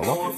Voilà.